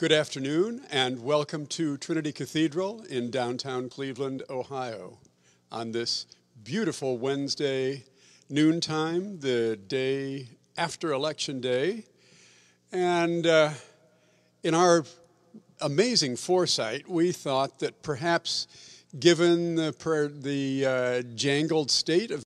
Good afternoon and welcome to Trinity Cathedral in downtown Cleveland, Ohio. On this beautiful Wednesday noontime, the day after Election Day. And uh, in our amazing foresight, we thought that perhaps given the, the uh, jangled state of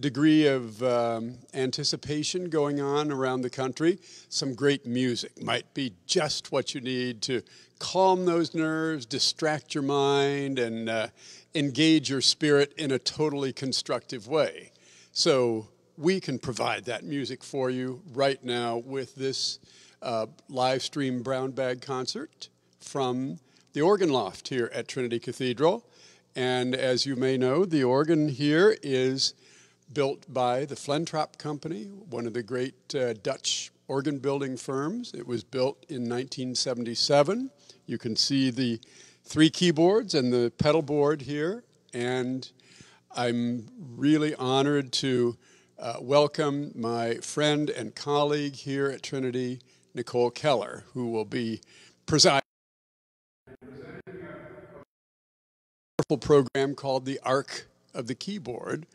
degree of um, anticipation going on around the country, some great music might be just what you need to calm those nerves, distract your mind, and uh, engage your spirit in a totally constructive way. So we can provide that music for you right now with this uh, live stream brown bag concert from the organ loft here at Trinity Cathedral. And as you may know, the organ here is built by the Flentrop Company, one of the great uh, Dutch organ building firms. It was built in 1977. You can see the three keyboards and the pedal board here. And I'm really honored to uh, welcome my friend and colleague here at Trinity, Nicole Keller, who will be presiding program called the Arc of the Keyboard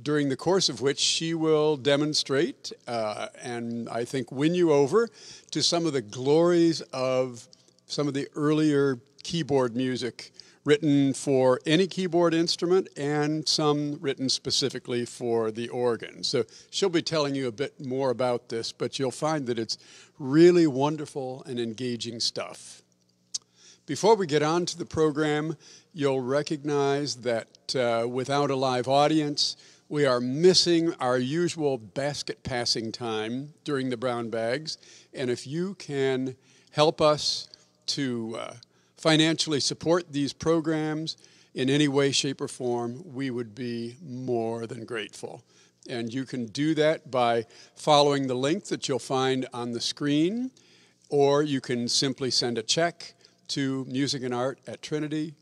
during the course of which she will demonstrate uh, and I think win you over to some of the glories of some of the earlier keyboard music written for any keyboard instrument and some written specifically for the organ. So she'll be telling you a bit more about this, but you'll find that it's really wonderful and engaging stuff. Before we get on to the program, you'll recognize that uh, without a live audience, we are missing our usual basket passing time during the brown bags. And if you can help us to uh, financially support these programs in any way, shape, or form, we would be more than grateful. And you can do that by following the link that you'll find on the screen, or you can simply send a check to Music and Art at Trinity,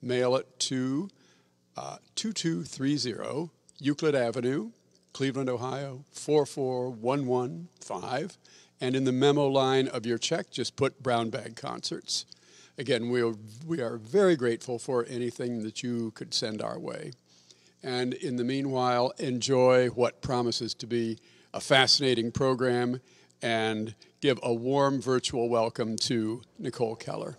mail it to uh, 2230 Euclid Avenue, Cleveland, Ohio, 44115. And in the memo line of your check, just put Brown Bag Concerts. Again, we are, we are very grateful for anything that you could send our way. And in the meanwhile, enjoy what promises to be a fascinating program and give a warm virtual welcome to Nicole Keller.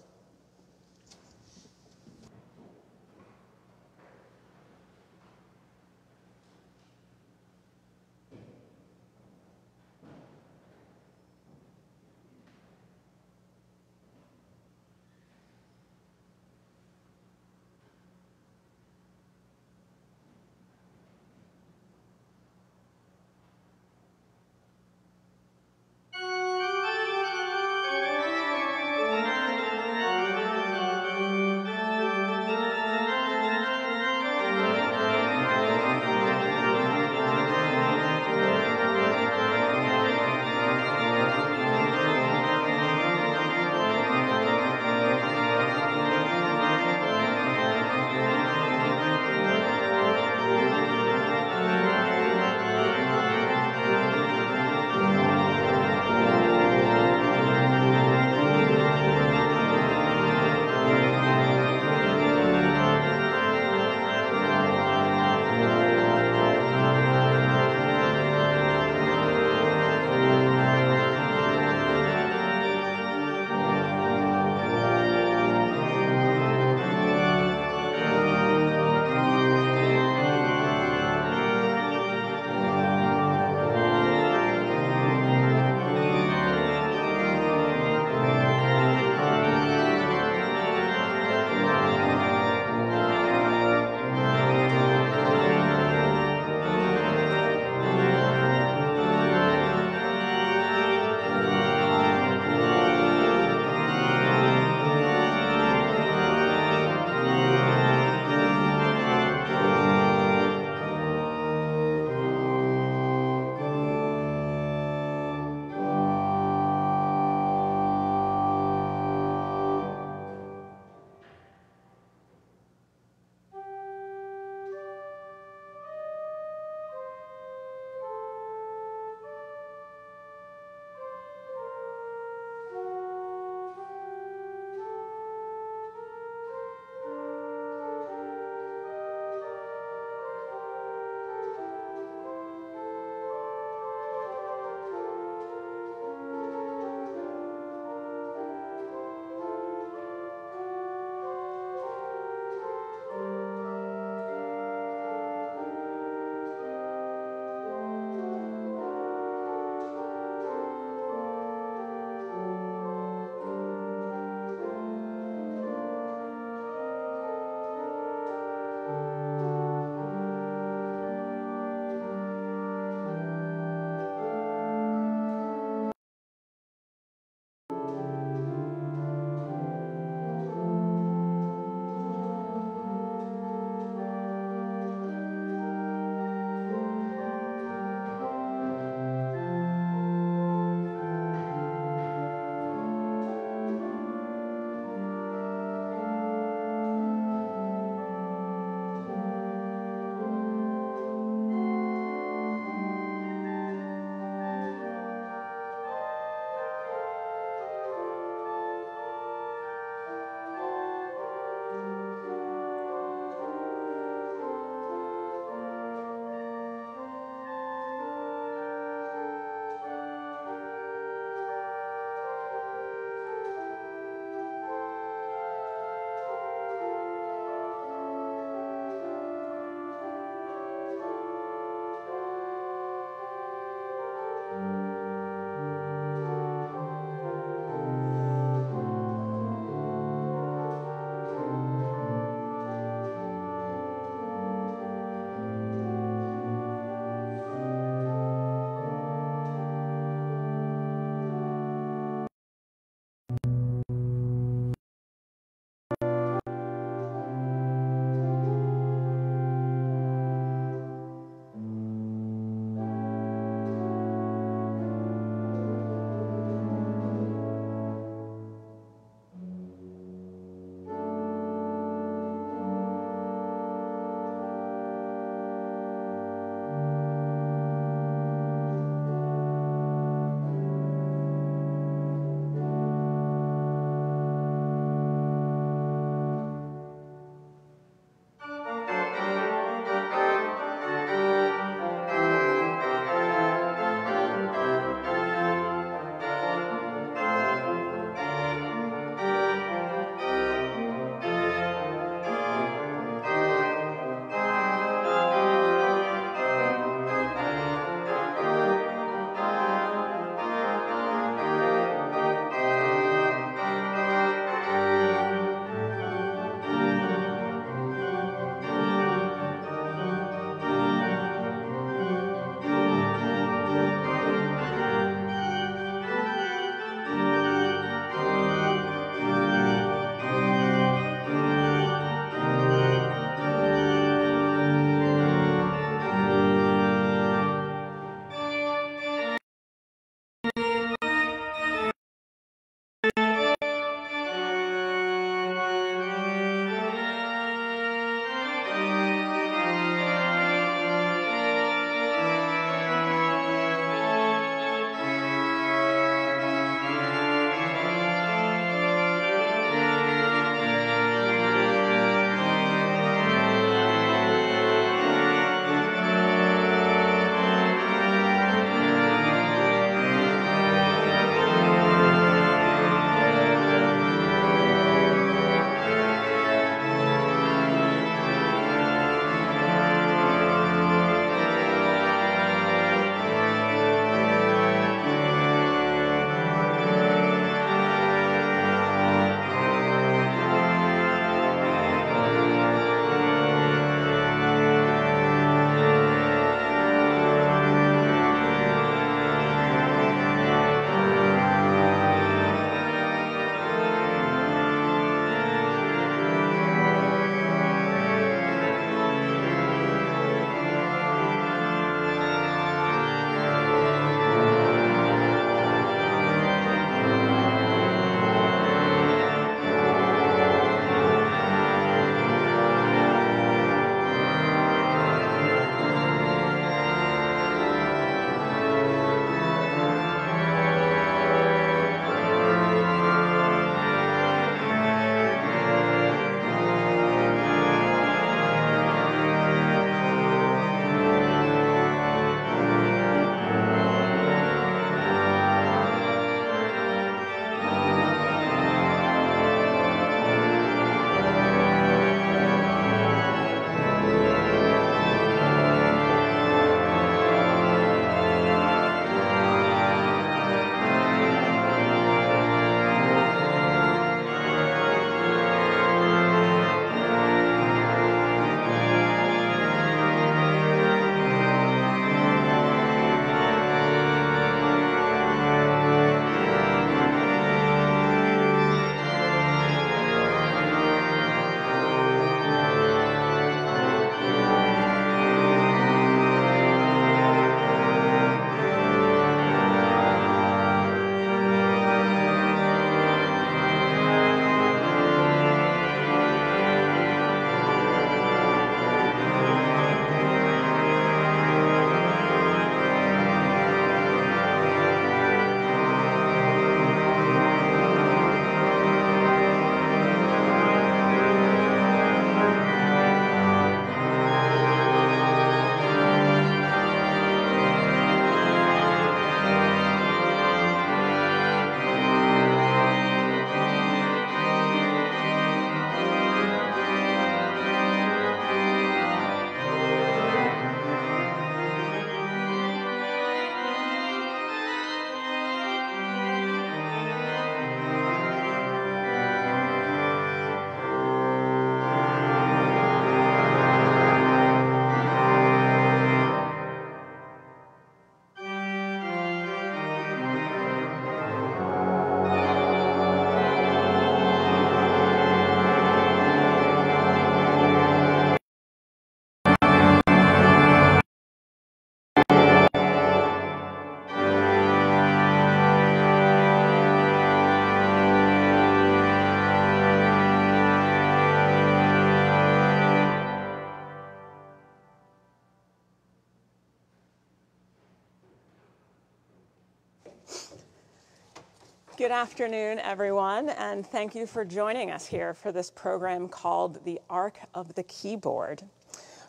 Good afternoon, everyone, and thank you for joining us here for this program called The Arc of the Keyboard.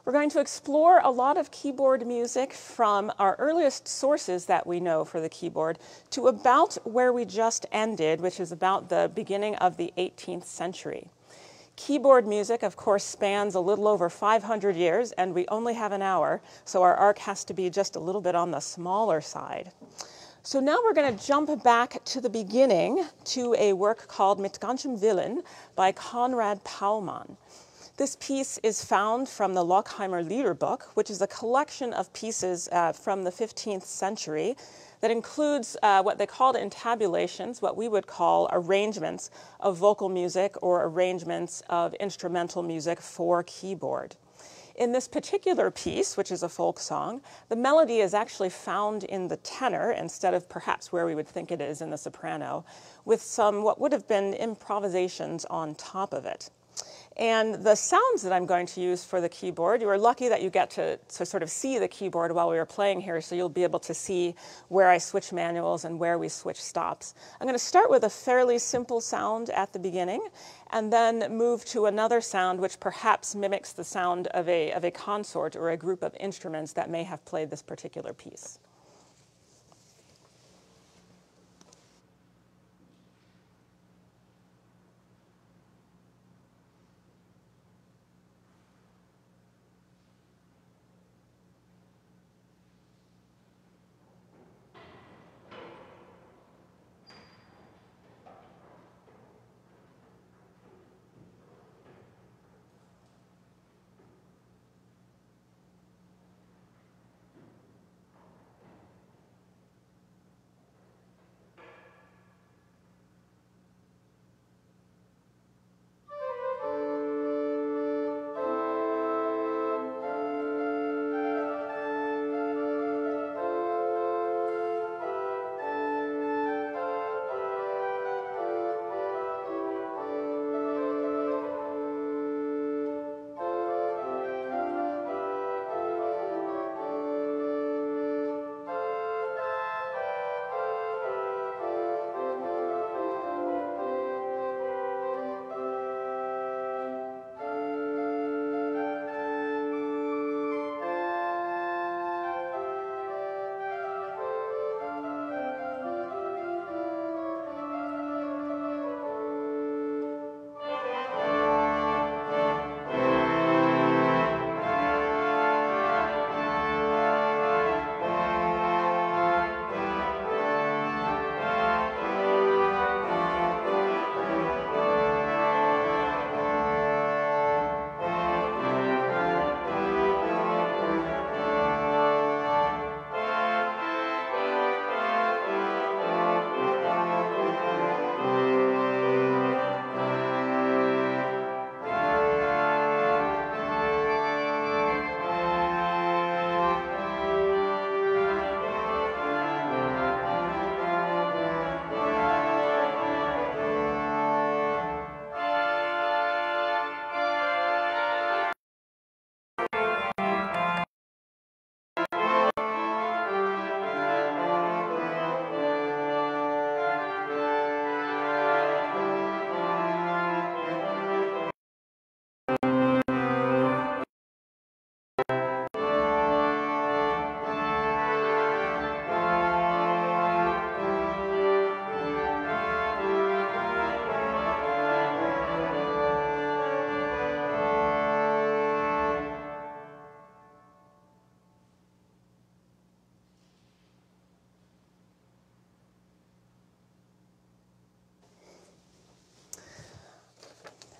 We're going to explore a lot of keyboard music from our earliest sources that we know for the keyboard to about where we just ended, which is about the beginning of the 18th century. Keyboard music, of course, spans a little over 500 years, and we only have an hour, so our arc has to be just a little bit on the smaller side. So now we're going to jump back to the beginning to a work called Mit ganzem Willen by Konrad Paumann. This piece is found from the Locheimer Liederbuch, which is a collection of pieces uh, from the 15th century that includes uh, what they called intabulations, what we would call arrangements of vocal music or arrangements of instrumental music for keyboard. In this particular piece, which is a folk song, the melody is actually found in the tenor instead of perhaps where we would think it is in the soprano, with some what would have been improvisations on top of it. And the sounds that I'm going to use for the keyboard, you are lucky that you get to, to sort of see the keyboard while we were playing here, so you'll be able to see where I switch manuals and where we switch stops. I'm going to start with a fairly simple sound at the beginning, and then move to another sound which perhaps mimics the sound of a, of a consort or a group of instruments that may have played this particular piece.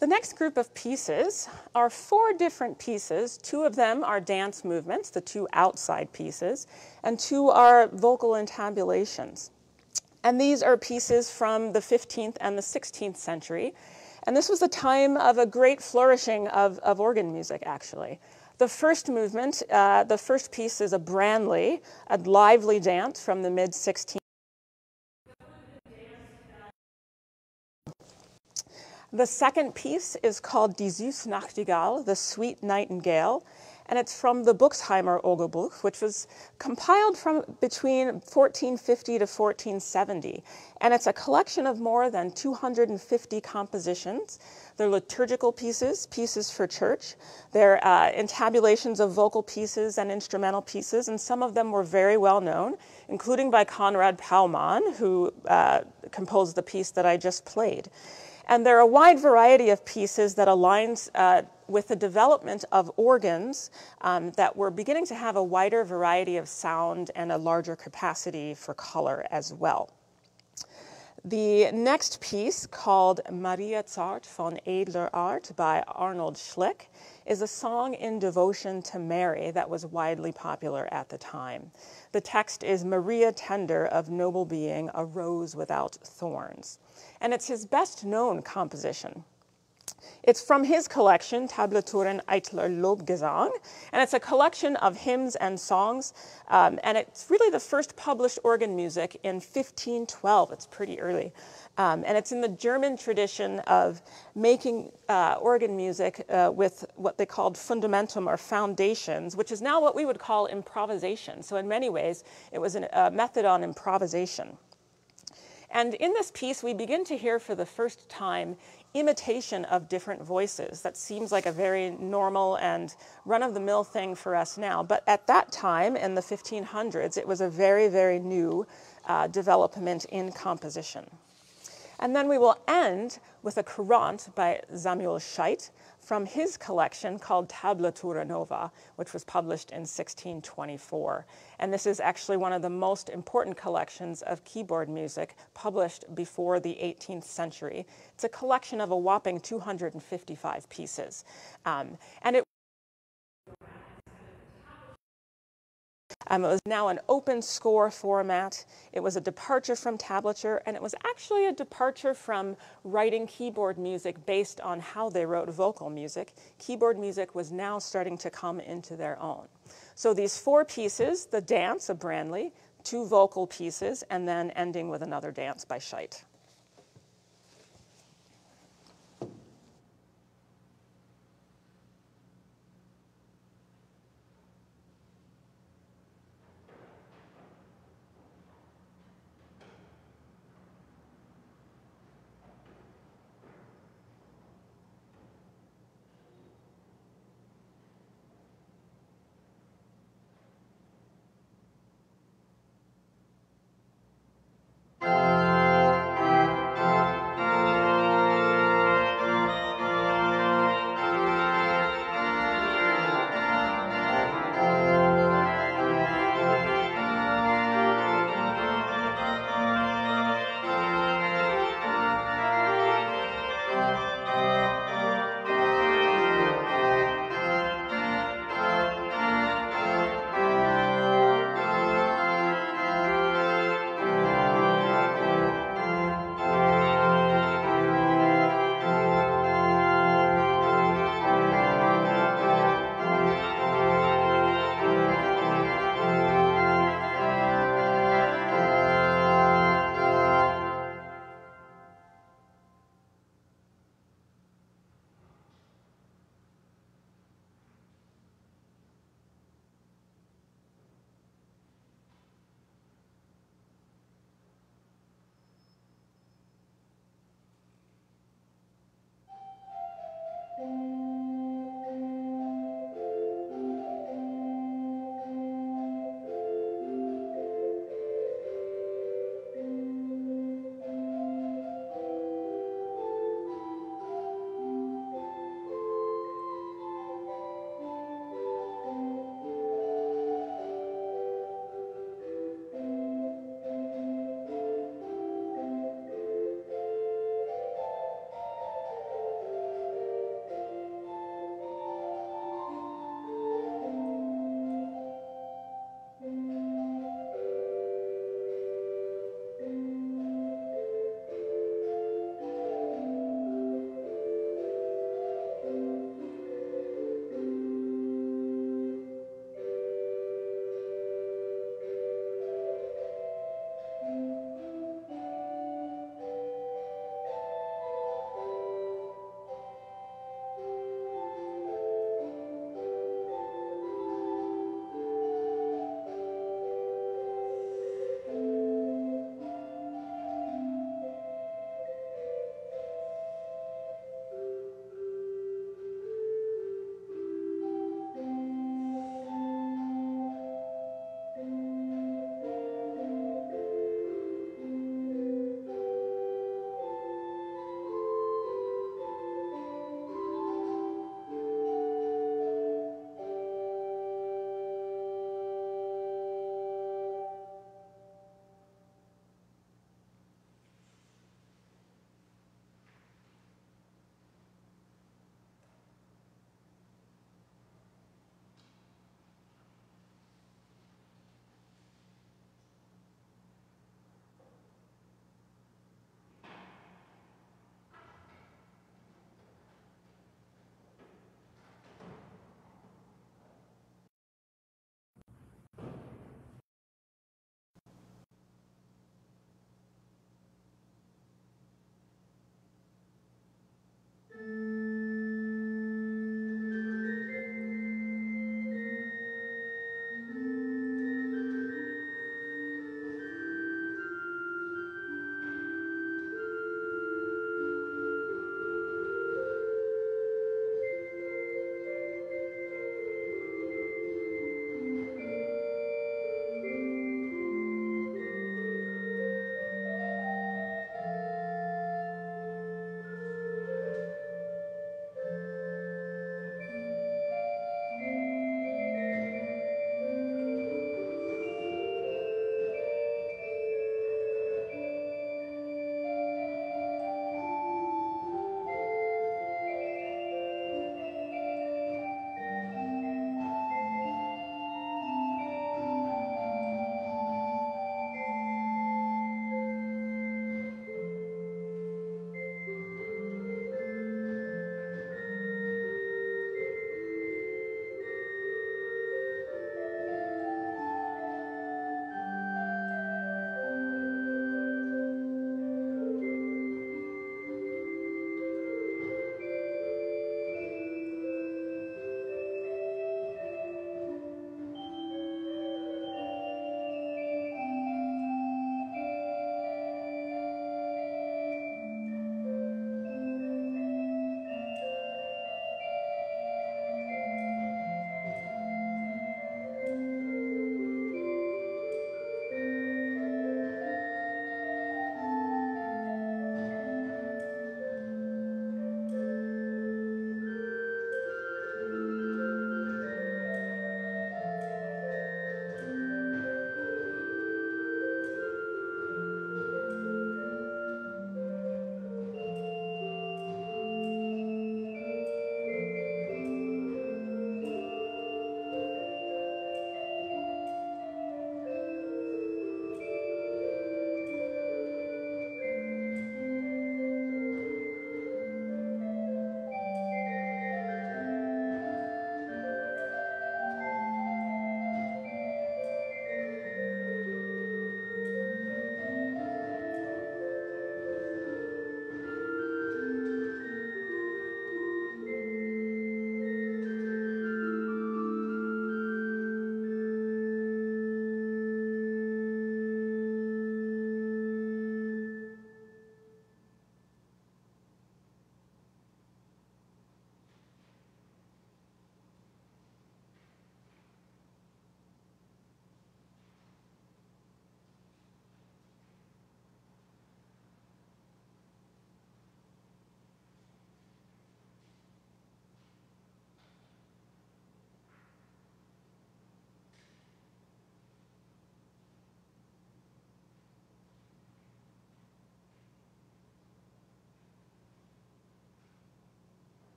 The next group of pieces are four different pieces. Two of them are dance movements, the two outside pieces, and two are vocal intabulations. And these are pieces from the 15th and the 16th century. And this was a time of a great flourishing of, of organ music, actually. The first movement, uh, the first piece is a Branle, a lively dance from the mid 16th. The second piece is called Die Süße Nachtigall, the Sweet Nightingale. and it's from the Buxheimer Orgelbuch, which was compiled from between 1450 to 1470. And it's a collection of more than 250 compositions. They're liturgical pieces, pieces for church. They're uh, intabulations of vocal pieces and instrumental pieces, and some of them were very well known, including by Konrad Paumann, who uh, composed the piece that I just played. And there are a wide variety of pieces that aligns uh, with the development of organs um, that were beginning to have a wider variety of sound and a larger capacity for color as well. The next piece, called Maria zart von Edler Art by Arnold Schlick, is a song in devotion to Mary that was widely popular at the time. The text is Maria tender of noble being, a rose without thorns. And it's his best known composition. It's from his collection, Tabulaturen etlicher Lobgesang, and it's a collection of hymns and songs, um, and it's really the first published organ music in 1512. It's pretty early. Um, and it's in the German tradition of making uh, organ music uh, with what they called fundamentum or foundations, which is now what we would call improvisation. So, in many ways, it was an, a method on improvisation. And in this piece, we begin to hear for the first time imitation of different voices. That seems like a very normal and run of the mill thing for us now. But at that time, in the 1500s, it was a very, very new uh, development in composition. And then we will end with a courante by Samuel Scheidt, from his collection called Tabulatura Nova, which was published in 1624. And this is actually one of the most important collections of keyboard music published before the 18th century. It's a collection of a whopping 255 pieces. Um, and it Um, it was now an open score format. It was a departure from tablature, and it was actually a departure from writing keyboard music based on how they wrote vocal music. Keyboard music was now starting to come into their own. So these four pieces, the dance of Branle, two vocal pieces, and then ending with another dance by Scheidt.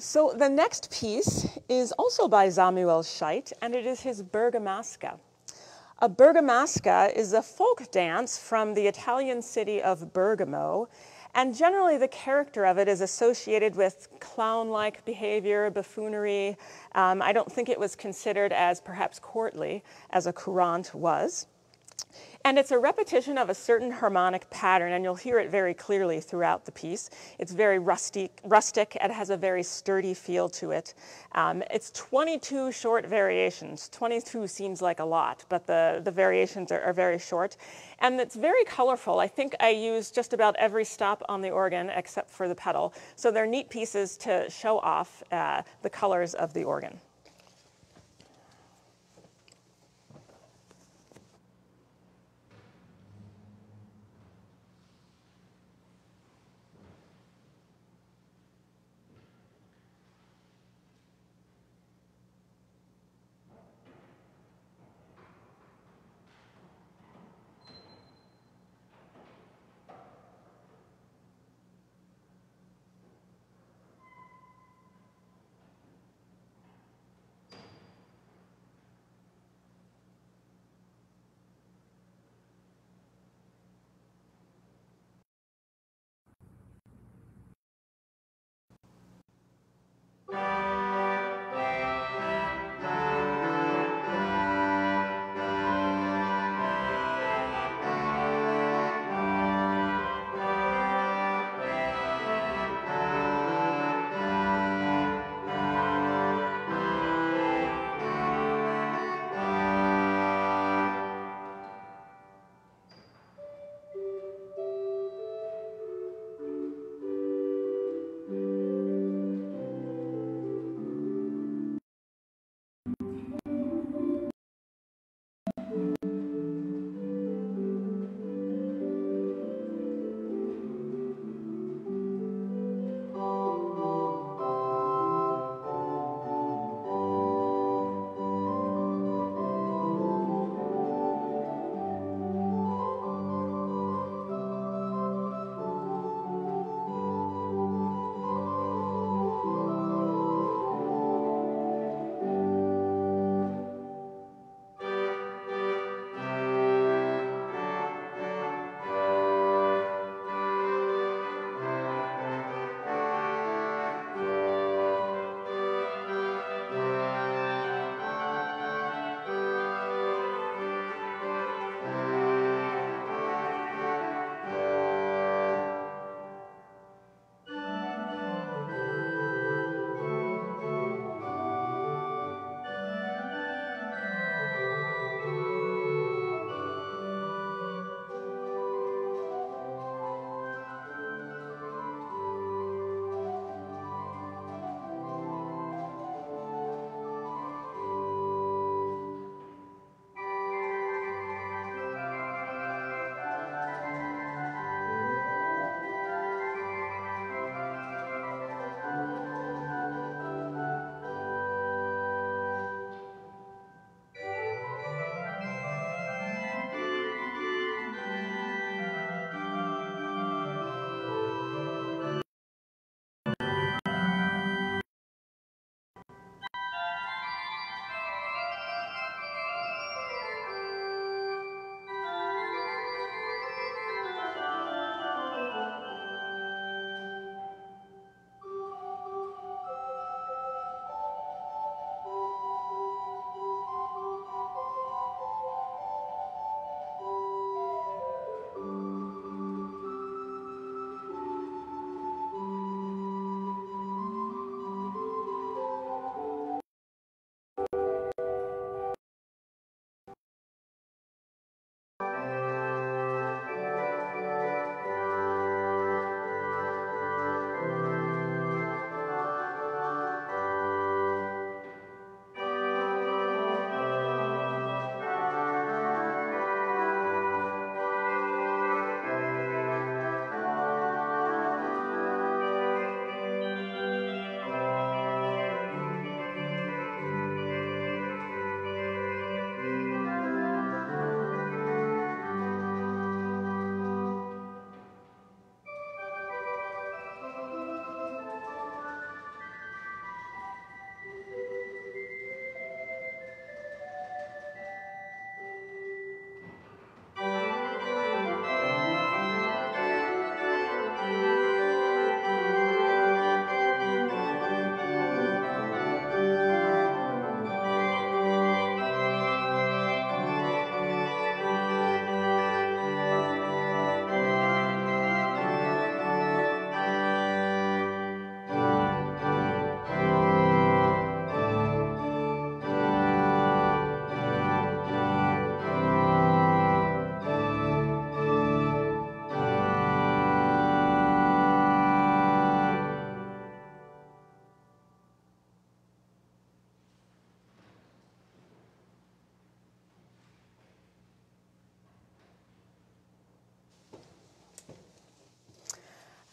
So the next piece is also by Samuel Scheidt, and it is his Bergamasca. A Bergamasca is a folk dance from the Italian city of Bergamo, and generally the character of it is associated with clown-like behavior, buffoonery. Um, I don't think it was considered as perhaps courtly as a courante was. And it's a repetition of a certain harmonic pattern, and you'll hear it very clearly throughout the piece. It's very rustic, rustic it has a very sturdy feel to it. Um, it's 22 short variations. 22 seems like a lot, but the, the variations are, are very short. And it's very colorful. I think I use just about every stop on the organ except for the pedal. So they're neat pieces to show off uh, the colors of the organ.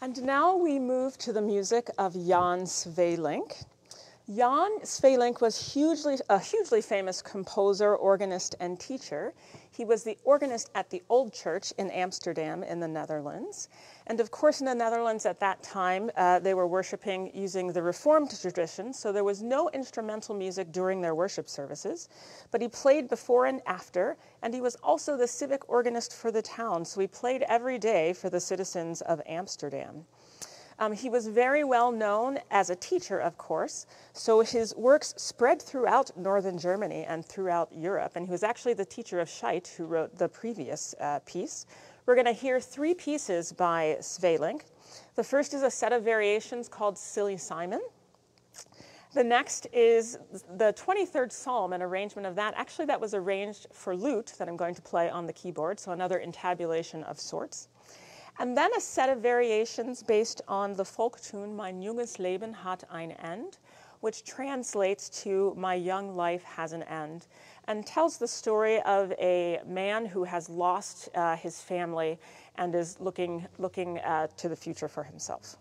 And now we move to the music of Jan Sweelinck. Jan Sweelinck was hugely, a hugely famous composer, organist, and teacher. He was the organist at the Old Church in Amsterdam in the Netherlands. And of course, in the Netherlands at that time, uh, they were worshiping using the Reformed tradition, so there was no instrumental music during their worship services. But he played before and after, and he was also the civic organist for the town, so he played every day for the citizens of Amsterdam. Um, he was very well known as a teacher, of course, so his works spread throughout northern Germany and throughout Europe, and he was actually the teacher of Scheidt, who wrote the previous uh, piece. We're going to hear three pieces by Sweelinck. The first is a set of variations called Silly Simon. The next is the 23rd Psalm, an arrangement of that. Actually, that was arranged for lute that I'm going to play on the keyboard, so another intabulation of sorts. And then a set of variations based on the folk tune Mein junges Leben hat ein End, which translates to My young life has an end, and tells the story of a man who has lost uh, his family and is looking, looking uh, to the future for himself.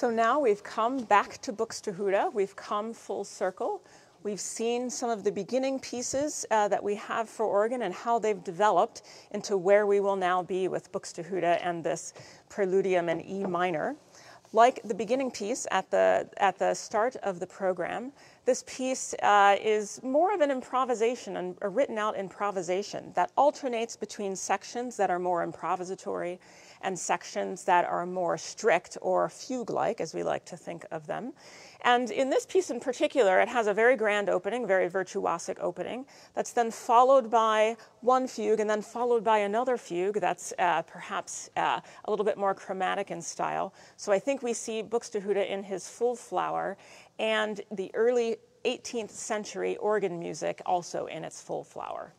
So now we've come back to Buxtehude. We've come full circle. We've seen some of the beginning pieces uh, that we have for organ and how they've developed into where we will now be with Buxtehude and this preludium in E minor. Like the beginning piece at the, at the start of the program, this piece uh, is more of an improvisation, and a written out improvisation that alternates between sections that are more improvisatory and sections that are more strict or fugue-like, as we like to think of them. And in this piece in particular, it has a very grand opening, very virtuosic opening, that's then followed by one fugue and then followed by another fugue that's uh, perhaps uh, a little bit more chromatic in style. So I think we see Buxtehude in his full flower and the early 18th century organ music also in its full flower.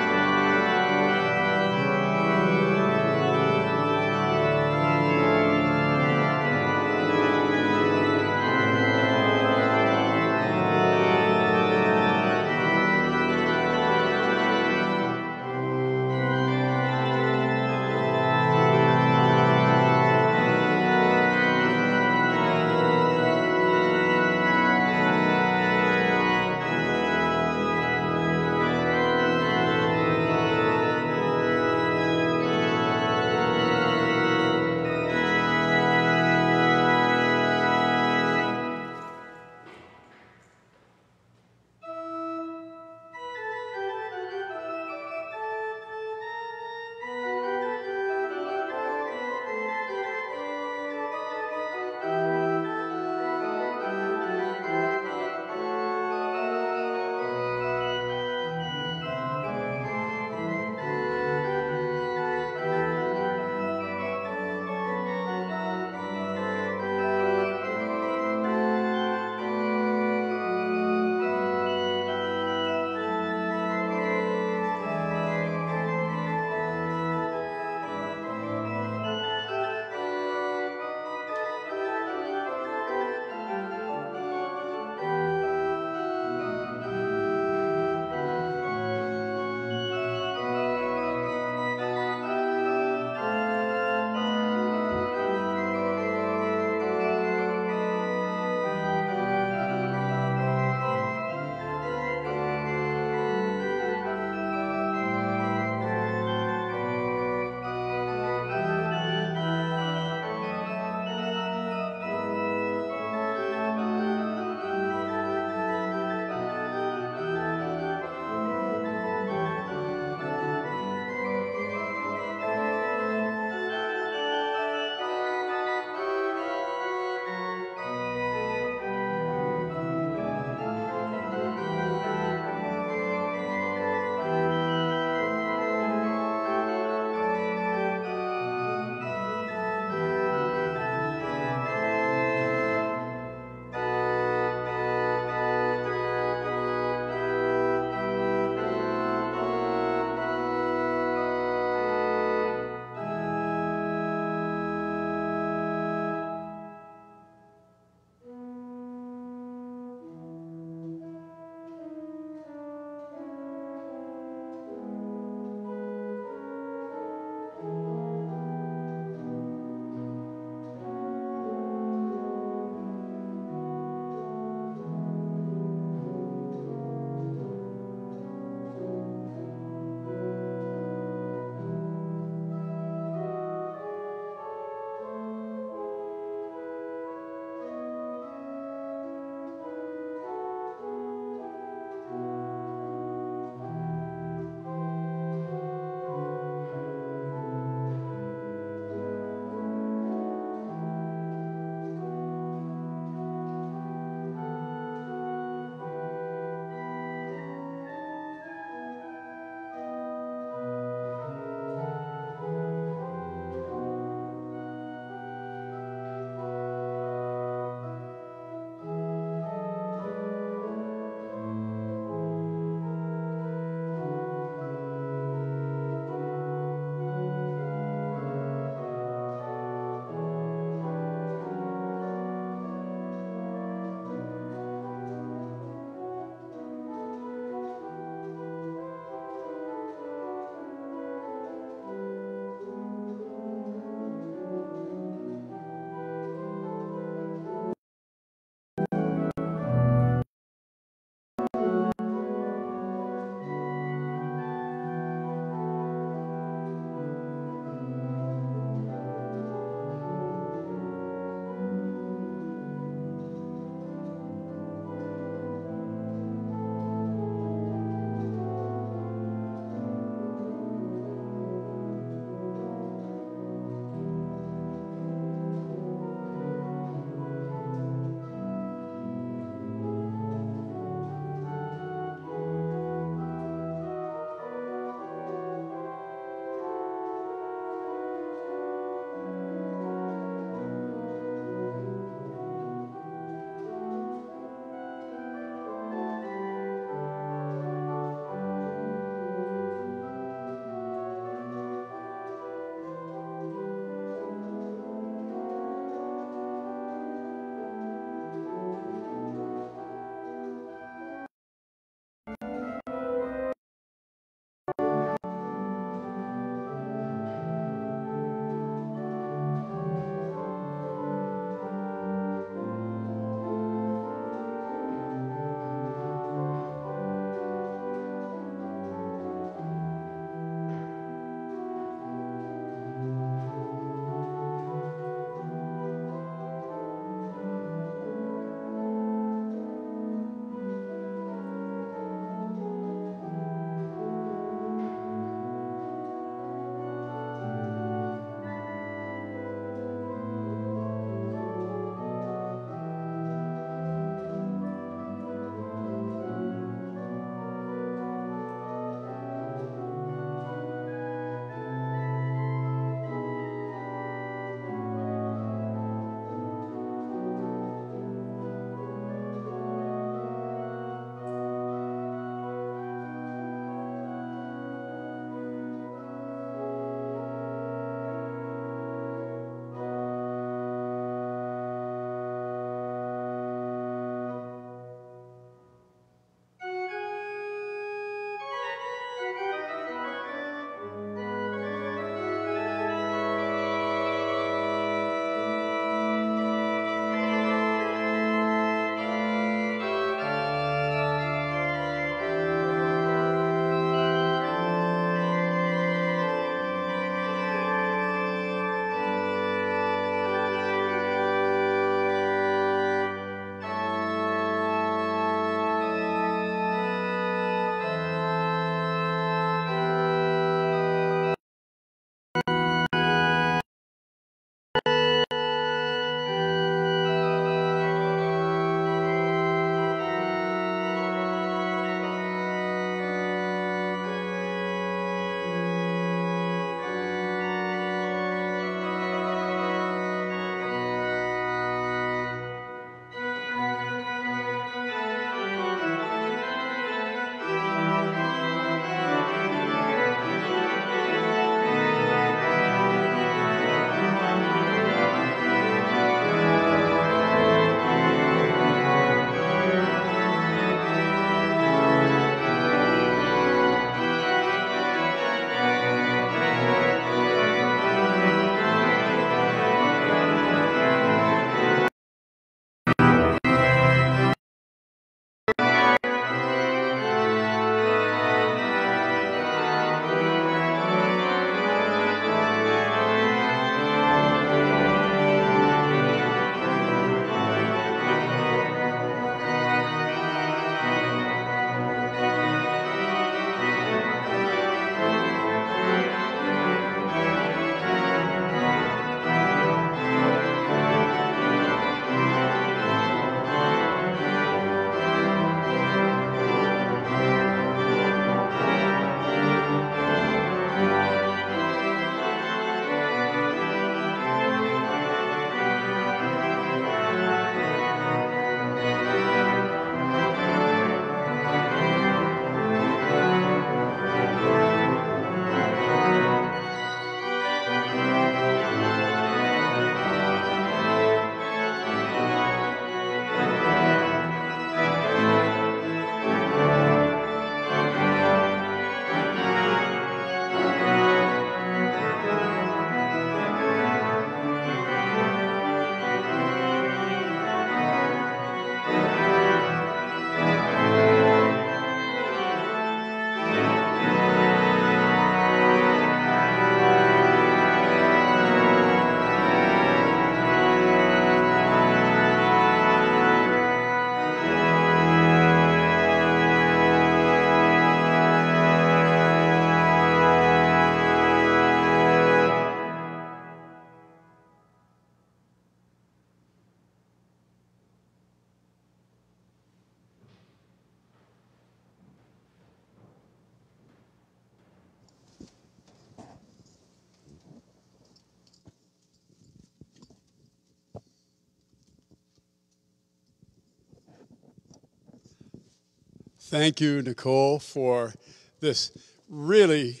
Thank you, Nicole, for this really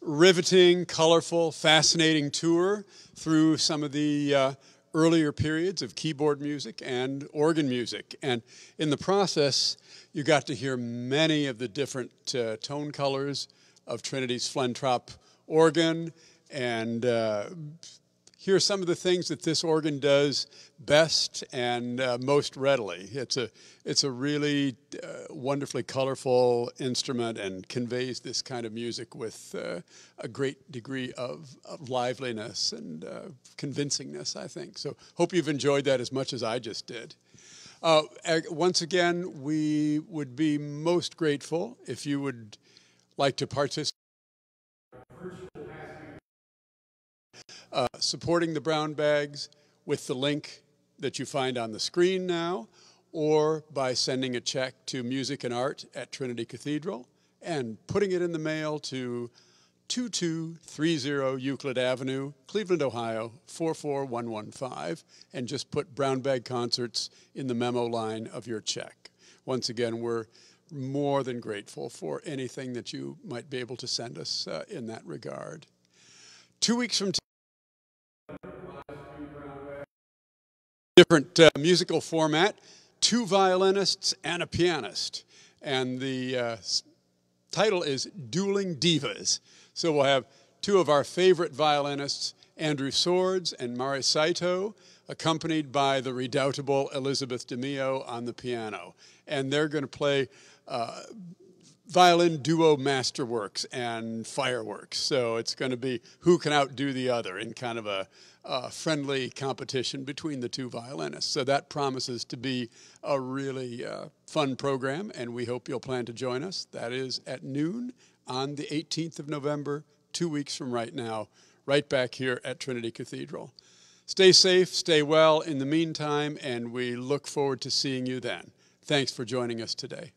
riveting, colorful, fascinating tour through some of the uh, earlier periods of keyboard music and organ music. And in the process, you got to hear many of the different uh, tone colors of Trinity's Flentrop organ and uh, hear some of the things that this organ does best and uh, most readily. It's a, it's a really uh, wonderfully colorful instrument and conveys this kind of music with uh, a great degree of, of liveliness and uh, convincingness, I think. So hope you've enjoyed that as much as I just did. Uh, once again, we would be most grateful if you would like to participate. Uh, supporting the brown bags with the link that you find on the screen now, or by sending a check to Music and Art at Trinity Cathedral and putting it in the mail to 2230 Euclid Avenue, Cleveland, Ohio 44115, and just put Brown Bag Concerts in the memo line of your check. Once again, we're more than grateful for anything that you might be able to send us uh, in that regard. Two weeks from different uh, musical format, two violinists and a pianist. And the uh, title is Dueling Divas. So we'll have two of our favorite violinists, Andrew Sords and Mari Saito, accompanied by the redoubtable Elizabeth DeMio on the piano. And they're going to play uh, violin duo masterworks and fireworks. So it's going to be who can outdo the other in kind of a, a, friendly competition between the two violinists. So that promises to be a really uh, fun program, and we hope you'll plan to join us. That is at noon on the 18th of November, two weeks from right now, right back here at Trinity Cathedral. Stay safe, stay well in the meantime, and we look forward to seeing you then. Thanks for joining us today.